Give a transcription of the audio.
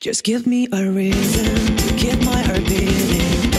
Just give me a reason to keep my heart beating.